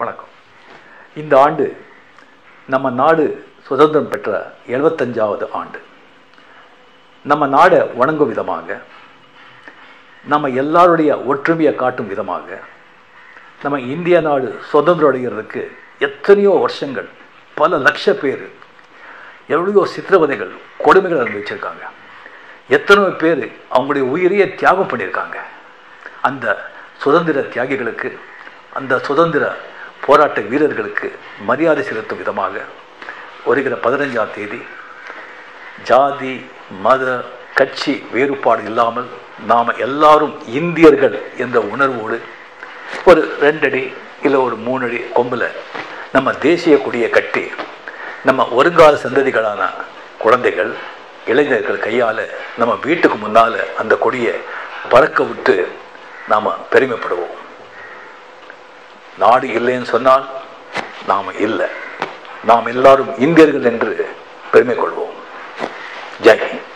வணக்கம். இந்த ஆண்டு நம்ம நாடு சுதந்திரம் பெற்ற எழுபத்தஞ்சாவது ஆண்டு. நம்ம நாடை வணங்கும் விதமாக நம்ம எல்லாருடைய ஒற்றுமையை காட்டும் விதமாக நம்ம இந்திய நாடு சுதந்திரம் அடைகிறதுக்கு எத்தனையோ வருஷங்கள் பல லட்ச பேர் எவ்வளோ சித்திரவதைகள் கொடுமைகள் அனுபவிச்சிருக்காங்க. எத்தனையோ பேர் அவங்களுடைய உயிரையே தியாகம் பண்ணியிருக்காங்க. அந்த சுதந்திர தியாகிகளுக்கு அந்த சுதந்திர போராட்ட வீரர்களுக்கு மரியாதை செலுத்தும் விதமாக வருகிற பதினஞ்சாம் தேதி ஜாதி மத கட்சி வேறுபாடு இல்லாமல் நாம் எல்லாரும் இந்தியர்கள் என்ற உணர்வோடு ஒரு ரெண்டடி இல்லை ஒரு மூணடி கொம்பில் நம்ம தேசிய கொடியை கட்டி நம்ம வருங்கால சந்ததிகளான குழந்தைகள் இளைஞர்கள் கையால் நம்ம வீட்டுக்கு முன்னால் அந்த கொடியை பறக்க விட்டு நாம் பெருமைப்படுவோம். நாடு இல்லைன்னு சொன்னால் நாம் இல்லை. நாம் எல்லாரும் இந்தியர்கள் என்று பெருமை கொள்வோம். ஜெய்ஹிந்த்